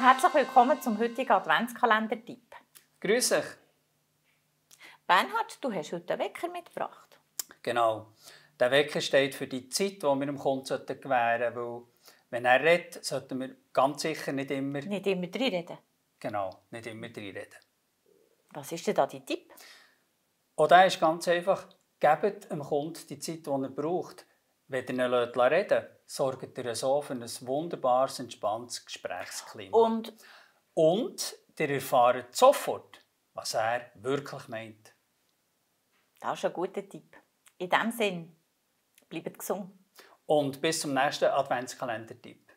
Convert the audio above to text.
Herzlich willkommen zum heutigen Adventskalender-Tipp. Grüß euch. Bernhard, du hast heute einen Wecker mitgebracht. Genau. Der Wecker steht für die Zeit, die wir dem Kunden gewähren sollten, weil wenn er redet, sollten wir ganz sicher nicht immer... Nicht immer reinreden. Genau, nicht immer reinreden. Was ist denn da dein Tipp? Und der ist ganz einfach, gebt dem Kunden die Zeit, die er braucht. Wenn ihr ihn reden lässt, sorgt ihr so für ein wunderbares, entspanntes Gesprächsklima. Und Und ihr erfahrt sofort, was er wirklich meint. das ist ein guter Tipp. In diesem Sinn, bleibt gesund. Und bis zum nächsten Adventskalender-Tipp.